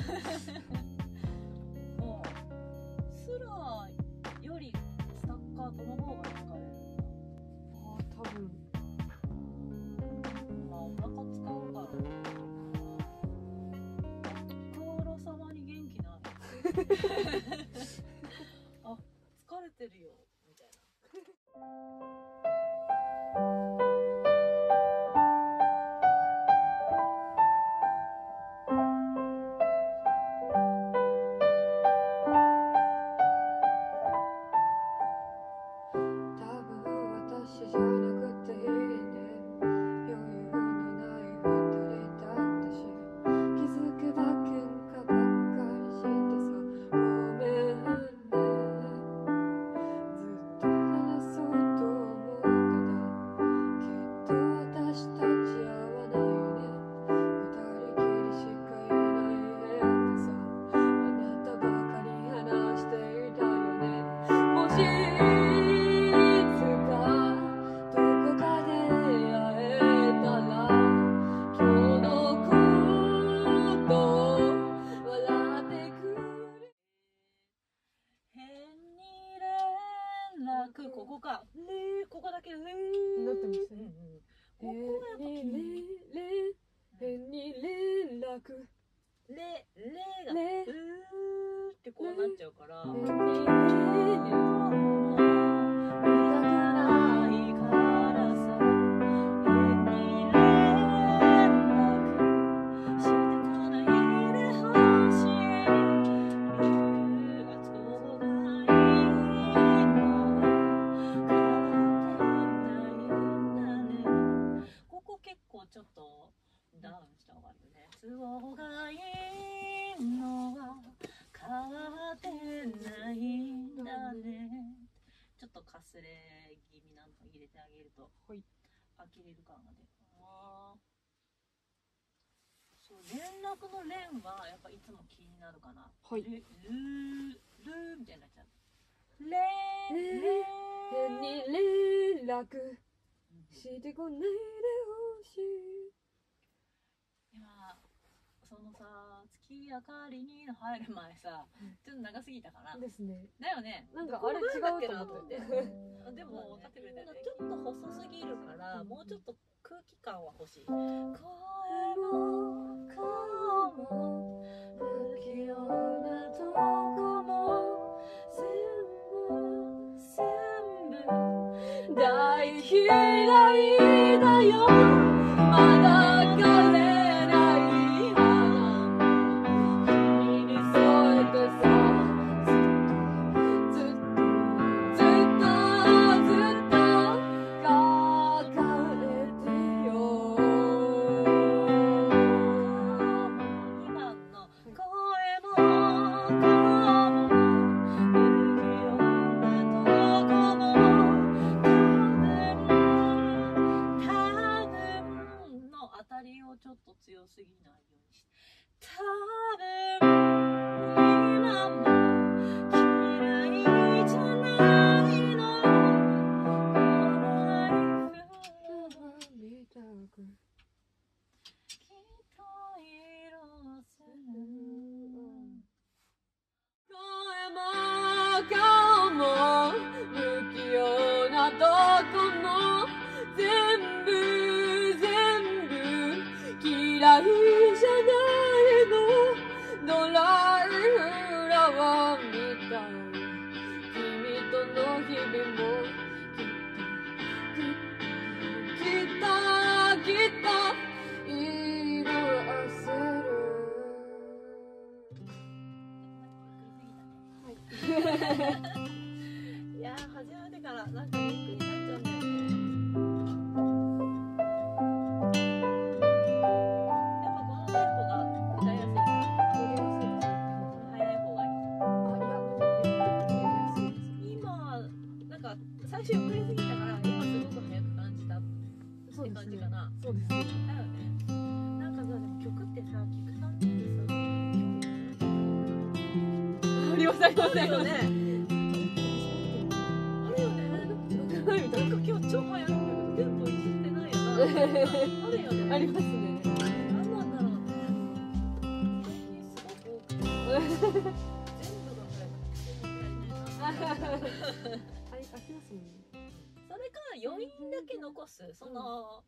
Thank you. レレがレうーってこうなっちゃうから。ねここ結構ちょっとダウンした方がいのは変わってないんだね。ちょっとかすれ気味なの入れてあげるとはい。呆れる感が出る。そう連絡の連はやっぱいつも気になるかな。はい。ルルールーみたいになっちゃう。レーレレ変に連絡してこないでほしい。今そのさ月明かりにの入る前さうん。ちょっと長すぎたかな。ですね。だよね。なんかあれ違うと思って。あでも分かってくれたよねちょっと細すぎるからもうちょっと空気感は欲しい。声も顔も不器用なとこも全部全部大嫌いだよ。まだって感じかな。そうですね。だよね。なんかさでも曲ってさ聞くたんびにさありますありますあるよねあるよね。なんか今日超早いけどテンポいじってないよな。あるよね。ありますね。何なんだろうね。最近すごく全部がこれあ飽きますもんね余韻だけ残す。その、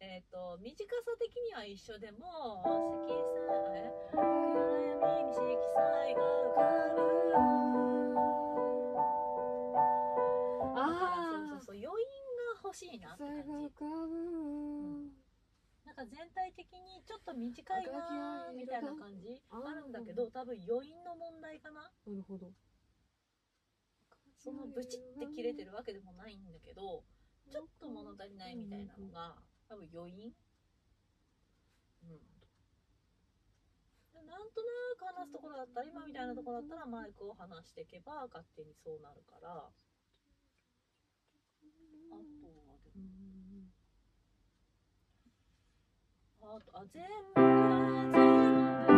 えっ、と短さ的には一緒でも色彩え暗闇に色彩が浮かぶだからそうそうそう余韻が欲しいなって感じ。なんか全体的にちょっと短いなーみたいな感じあるんだけど多分余韻の問題かな。なるほどそのブチって切れてるわけでもないんだけどちょっと物足りないみたいなのが多分余韻？うん。なんとなく話すところだったら今みたいなところだったらマイクを離していけば勝手にそうなるから。あとはでもあとあ全部全部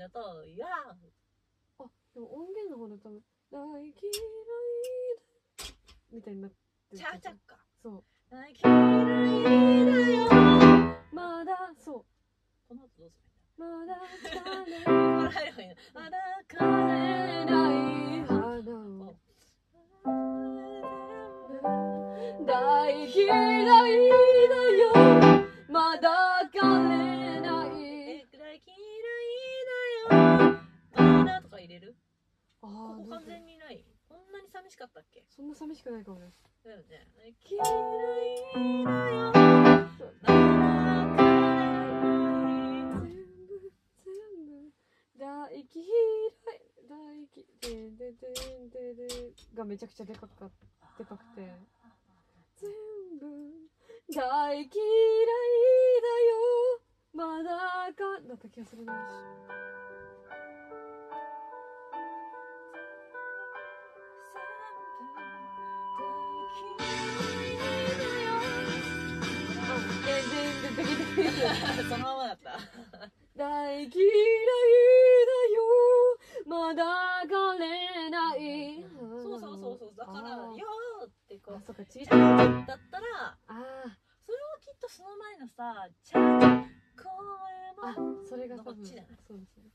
だといやあでも音源の方だと大嫌いだみたいになってるチャーチャッか。そう。大嫌いめちゃくちゃでかかっでかくて。全部大嫌いだよ。まだかだった気がするな。そのままだった。大嫌いだよ。まだそうそうそう。だから、あー。よーってこう、あそっかちぎっちゃんだったら、ああそれはきっとその前のさ、ちゃん声あも、それがこっちだねそうですね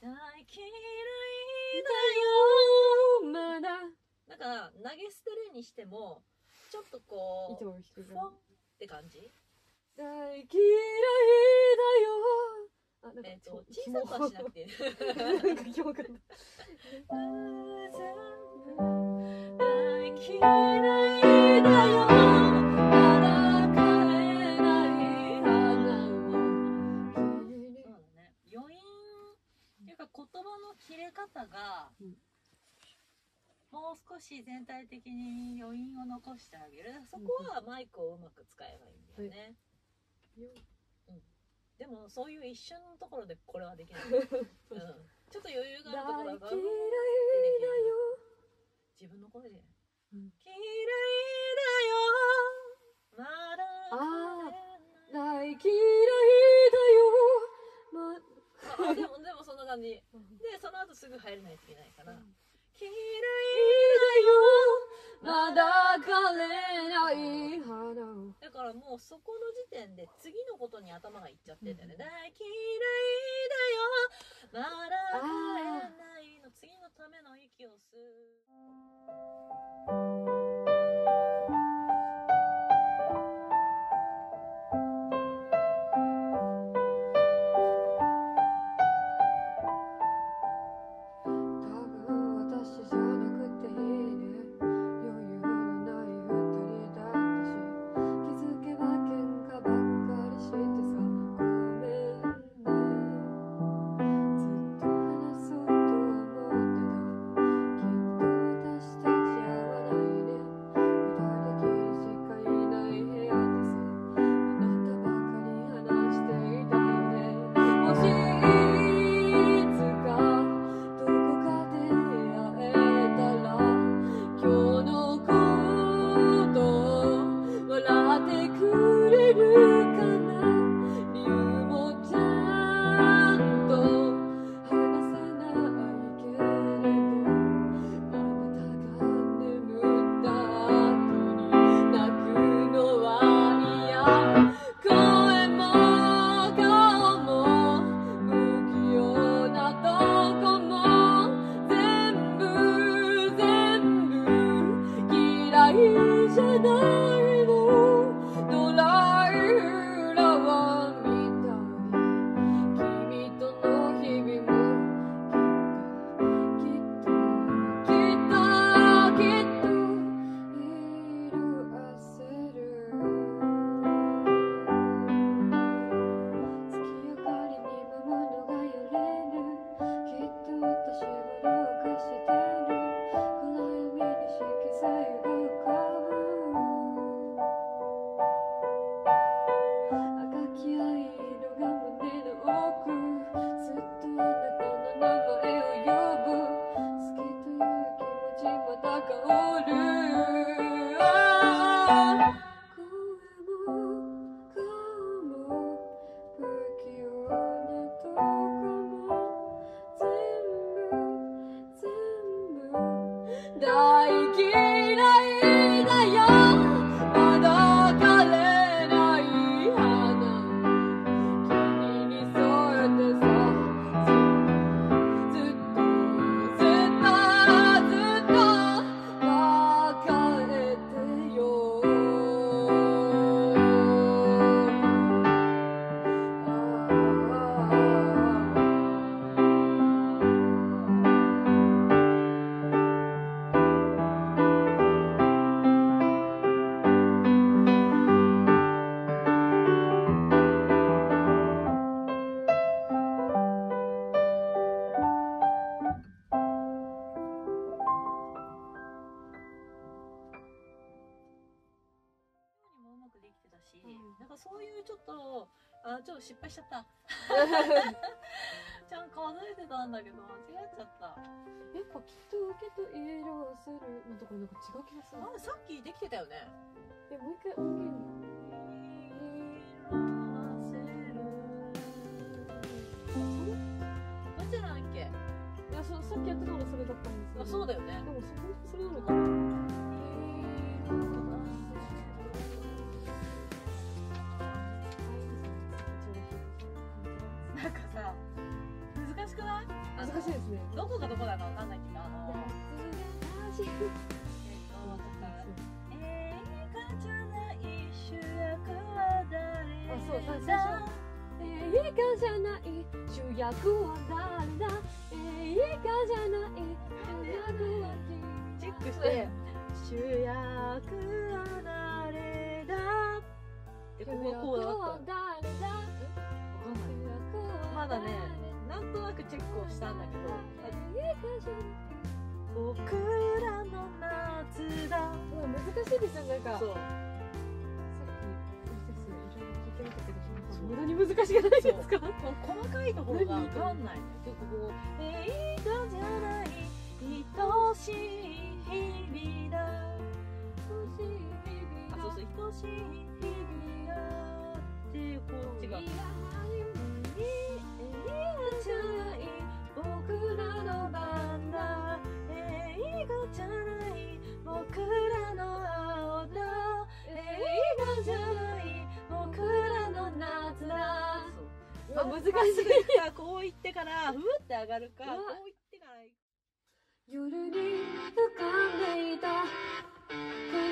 大嫌いまだだよ。だから、投げ捨てるにしても、ちょっとこう、糸を引くふわんって感じ？大嫌いだよ。あなんかえっと、ひ小さくはしなくていい。なんか気分 切れ方が、うんもう少し全体的に余韻を残してあげる。そこはマイクをうまく使えばいいんだよね。でもそういう一瞬のところでこれはできない。うん、ちょっと余裕があるところが自分の声で。うん嫌いだよ。まだない大嫌いだよまあでもでもそんな感じ。でその後すぐ入れないといけないから。嫌いまだ枯れない花をだからもうそこの時点で次のことに頭がいっちゃってんだよね。う嫌いだ気し、うん。なんかそういうちょっとあちょっと失敗しちゃった。ちゃん数えてたんだけど間違えちゃった。やっぱきっと受けと色あせるのところなんか違う気がする。あさっきできてたよね。えもう一回音源どっちなんだっけいやそさっきやってたのがそれだったんですよあそうだよね。でもそそれなのかな難しいですね。どこがどこだかわかんないけど。あのえっと映画じゃない主役は誰あそう最初映画じゃない主役は誰だ映画じゃない主役はチェックして。主役は誰だ。ってここがこうだった？わかんない。まだねをしたんだけど僕らの夏だ。難しいですよなんか。そう。さっきプロセスいろいろ聞いてみたけど無駄に難しくないですか？細かいところがわかんない。でここ映画じゃない愛しい日々だ。あそうそう愛しい日々だっていうそうあ難しい。さこう言ってからふーって上がるかこう言ってから。夜に浮かんでいた。ク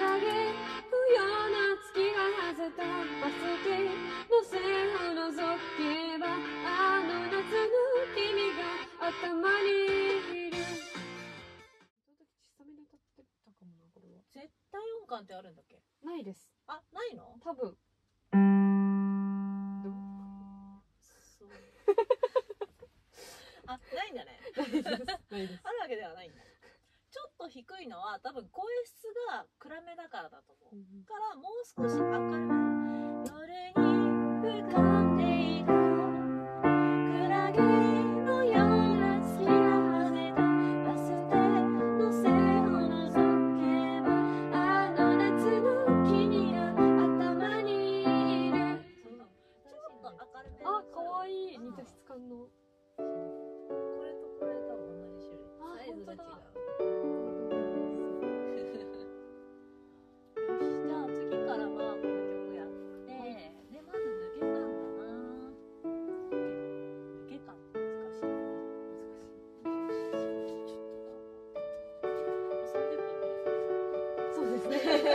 ラゲのような月が外れたバス停の線を覗けばあの夏の君が頭にいる。絶対音感ってあるんだっけ？ないです。あないの？多分あるわけではないんだ。ちょっと低いのは多分声質が暗めだからだと思う。からもう少し明るめ夜に浮か